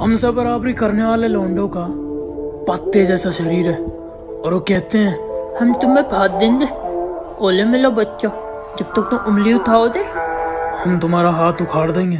हमसे बराबरी करने वाले लोंडो का पत्ते जैसा शरीर है। और वो कहते हैं हम तुम्हें भात देंगे। ओले मिलो बच्चों जब तक तुम उंगली उठाओ दे हम तुम्हारा हाथ उखाड़ देंगे।